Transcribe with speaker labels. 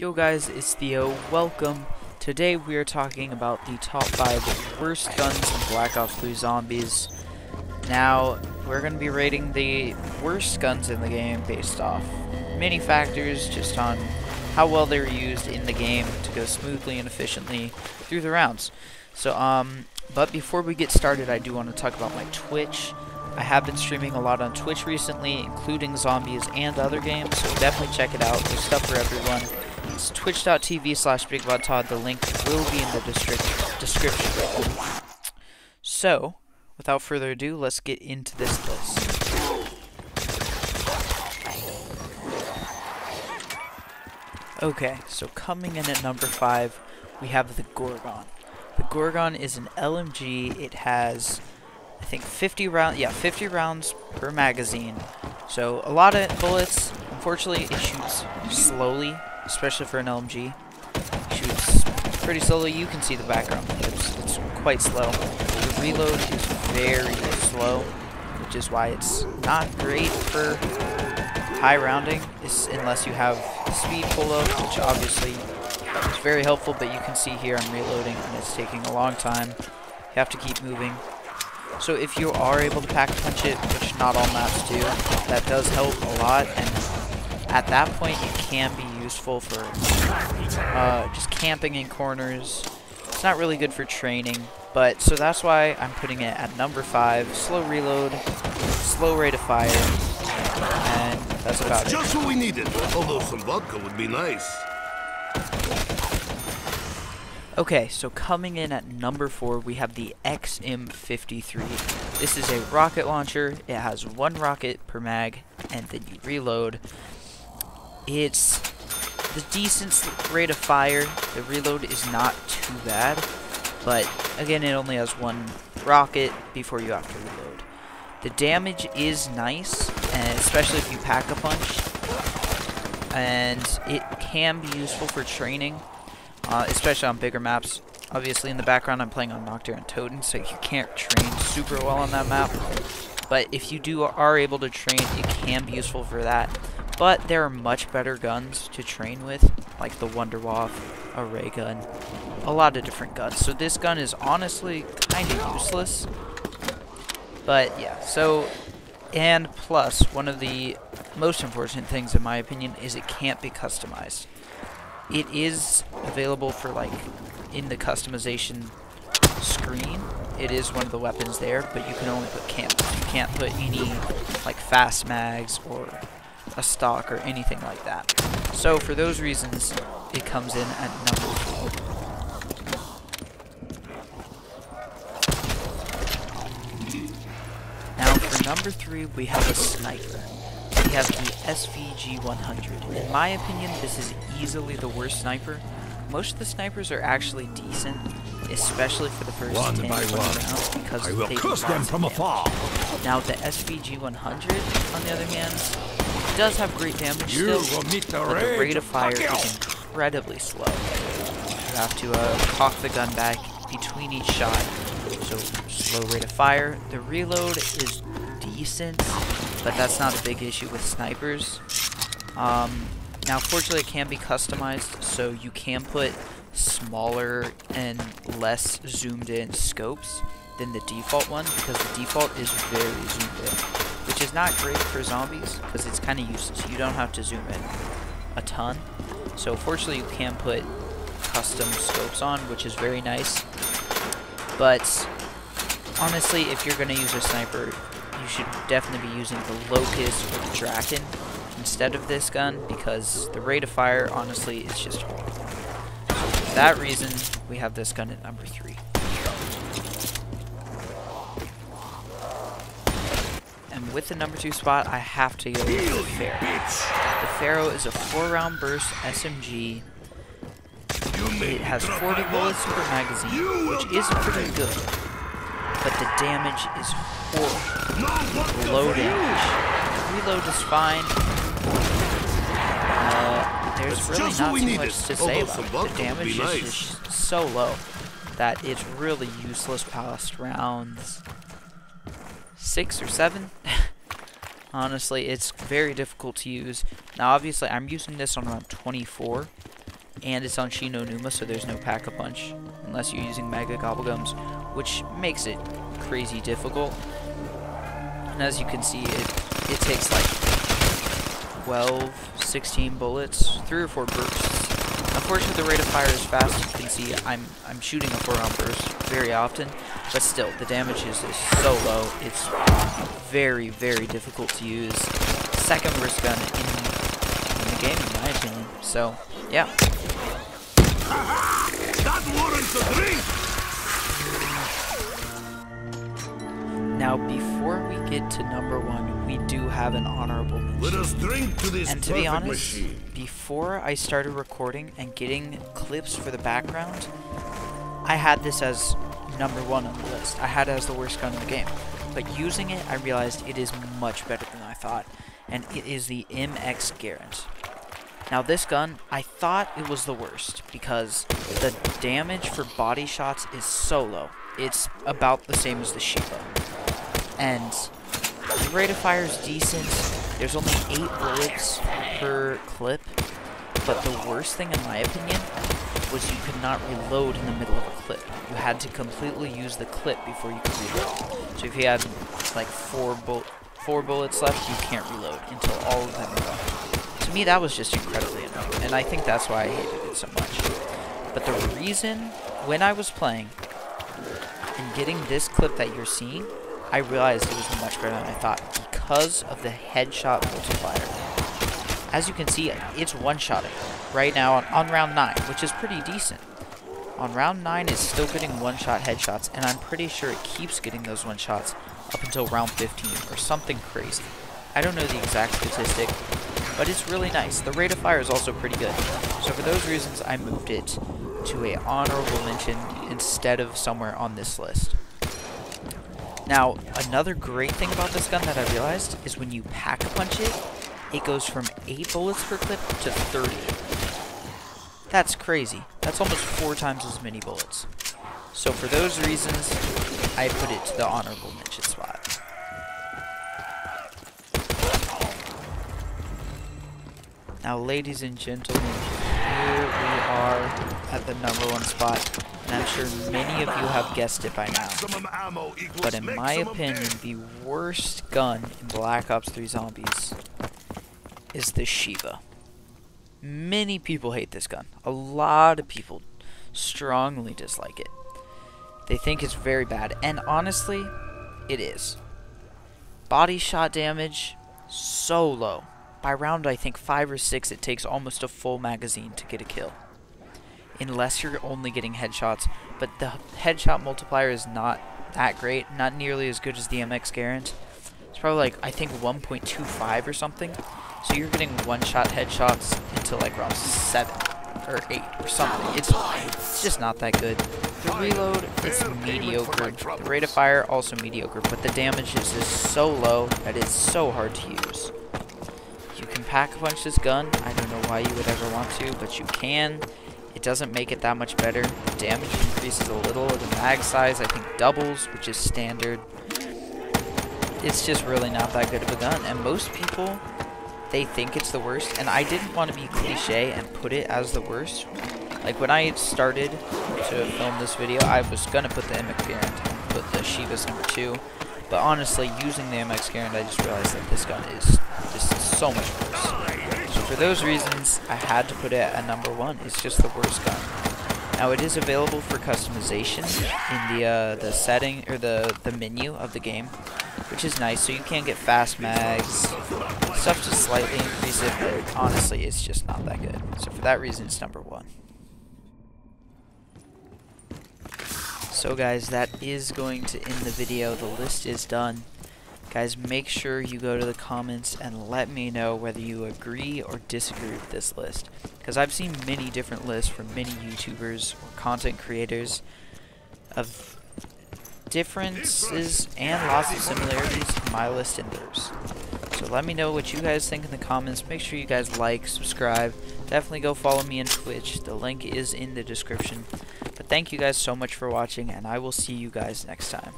Speaker 1: Yo guys, it's Theo. Welcome. Today we are talking about the top 5 worst guns in Black Ops 3 Zombies. Now, we're going to be rating the worst guns in the game based off many factors, just on how well they were used in the game to go smoothly and efficiently through the rounds. So, um, but before we get started, I do want to talk about my Twitch. I have been streaming a lot on Twitch recently, including zombies and other games, so definitely check it out. There's stuff for everyone. It's twitch.tv slash bigbodtodd. The link will be in the description. So, without further ado, let's get into this list. Okay, so coming in at number 5, we have the Gorgon. The Gorgon is an LMG. It has I think 50 rounds. yeah, 50 rounds per magazine. So a lot of bullets. Unfortunately, it shoots slowly, especially for an LMG. Shoots pretty slowly. You can see the background. It's, it's quite slow. The reload is very slow, which is why it's not great for high rounding, unless you have speed pull up, which obviously is very helpful, but you can see here I'm reloading and it's taking a long time. You have to keep moving. So if you are able to pack punch it, which not all maps do, that does help a lot. And at that point, it can be useful for uh, just camping in corners. It's not really good for training, but so that's why I'm putting it at number five. Slow reload, slow rate of fire, and that's about
Speaker 2: that's
Speaker 1: it.
Speaker 2: Just what we needed. Although some vodka would be nice.
Speaker 1: Okay, so coming in at number 4, we have the XM53. This is a rocket launcher. It has one rocket per mag, and then you reload. It's the decent rate of fire. The reload is not too bad, but again, it only has one rocket before you have to reload. The damage is nice, and especially if you pack a punch, and it can be useful for training uh, especially on bigger maps. Obviously, in the background, I'm playing on Nacht der Untoten, so you can't train super well on that map. But if you do are able to train, it can be useful for that. But there are much better guns to train with, like the Wunderwaffe, a ray gun, a lot of different guns. So this gun is honestly kind of useless. But yeah, so, and plus, one of the most important things in my opinion is it can't be customized. It is available for like in the customization screen. It is one of the weapons there, but you can only put cams. You can't put any like fast mags or a stock or anything like that. So for those reasons, it comes in at number four. Now for number three, we have a sniper we have the SVG-100. In my opinion, this is easily the worst sniper. Most of the snipers are actually decent, especially for the first one 10 by one. rounds because
Speaker 2: I will
Speaker 1: they
Speaker 2: curse them from afar.
Speaker 1: Now the SVG-100, on the other hand, does have great damage
Speaker 2: you
Speaker 1: still, but the rate of fire is incredibly slow. You have to uh, cock the gun back between each shot, so slow rate of fire. The reload is decent, but that's not a big issue with snipers. Um, now, fortunately, it can be customized, so you can put smaller and less zoomed in scopes than the default one, because the default is very zoomed in, which is not great for zombies, because it's kind of useless. You don't have to zoom in a ton. So fortunately, you can put custom scopes on, which is very nice. But honestly, if you're going to use a sniper, you should definitely be using the Locus or the Drakon instead of this gun because the rate of fire, honestly, is just horrible. So for that reason, we have this gun at number 3. With the number 2 spot, I have to go with the Pharo. The Pharo is a 4-round burst SMG. It has 40 bullets per magazine, which is pretty good but the damage is horrible. Low damage. Reload is fine. Uh, there's really not too much to say about it. The damage is just so low that it's really useless past rounds six or seven. Honestly, it's very difficult to use. Now, obviously, I'm using this on round 24, and it's on Shi No Numa, so there's no Pack-a-Punch unless you're using Mega Gobblegums, which makes it crazy difficult. And as you can see, it, it takes like 12, 16 bullets, 3 or 4 bursts. Unfortunately, the rate of fire is fast. You can see I'm I'm shooting a 4 round burst very often, but still, the damage is, is so low. It's very, very difficult to use. Second worst gun in, in the game, in my opinion. So, yeah.
Speaker 2: That warrants a drink!
Speaker 1: Now, before we get to number one, we do have an honorable mention.
Speaker 2: Let us drink to this
Speaker 1: And to be honest,
Speaker 2: machine.
Speaker 1: Before I started recording and getting clips for the background, I had this as number one on the list. I had it as the worst gun in the game. But using it, I realized it is much better than I thought. And it is the MX Garand. Now this gun, I thought it was the worst because the damage for body shots is so low. It's about the same as the Sheiva. And the rate of fire is decent. There's only 8 bullets per clip. But the worst thing, in my opinion, was you could not reload in the middle of a clip. You had to completely use the clip before you could reload. So if you had like four, bu four bullets left, you can't reload until all of them are gone. To me, that was just incredibly annoying, and I think that's why I hated it so much. But the reason, when I was playing, and getting this clip that you're seeing, I realized it was much better than I thought because of the headshot multiplier. As you can see, it's one-shotting right now on, on round 9, which is pretty decent. On round 9, it's still getting one-shot headshots, and I'm pretty sure it keeps getting those one-shots up until round 15 or something crazy. I don't know the exact statistic, but it's really nice. The rate of fire is also pretty good. So for those reasons, I moved it to a honorable mention instead of somewhere on this list. Now, another great thing about this gun that I realized is when you pack-a-punch it, it goes from 8 bullets per clip to 30. That's crazy. That's almost 4 times as many bullets. So for those reasons, I put it to the honorable mention spot. Now, ladies and gentlemen, here we are at the number one spot, and I'm sure many of you have guessed it by now.
Speaker 2: Maximum ammo equals
Speaker 1: But in my opinion, the worst gun in Black Ops 3 Zombies is the Sheiva. Many people hate this gun. A lot of people strongly dislike it. They think it's very bad, and honestly, it is. Body shot damage, so low. By round, I think 5 or 6, it takes almost a full magazine to get a kill. Unless you're only getting headshots, but the headshot multiplier is not that great, not nearly as good as the MX Garand. It's probably like, I think 1.25 or something. So you're getting one-shot headshots until like round 7 or 8 or something. It's, it's just not that good. The reload, it's mediocre. The rate of fire, also mediocre. But the damage is just so low that it's so hard to use. You can pack a punch this gun. I don't know why you would ever want to, but you can. It doesn't make it that much better. The damage increases a little. The mag size, I think, doubles, which is standard. It's just really not that good of a gun. And most people, they think it's the worst. And I didn't want to be cliche and put it as the worst. Like, when I started to film this video, I was going to put the MX Garand and put the Sheiva's number 2. But honestly, using the MX Garand, I just realized that this gun is just so much worse. So for those reasons, I had to put it at number 1. It's just the worst gun. Now it is available for customization in the uh, the setting or the the menu of the game, which is nice. So you can get fast mags, stuff to slightly increase it, but honestly, it's just not that good. So for that reason, it's number one. So guys, that is going to end the video. The list is done. Guys, make sure you go to the comments and let me know whether you agree or disagree with this list. Because I've seen many different lists from many YouTubers or content creators of differences and lots of similarities in my list and theirs. So let me know what you guys think in the comments. Make sure you guys like, subscribe. Definitely go follow me on Twitch. The link is in the description. But thank you guys so much for watching, and I will see you guys next time.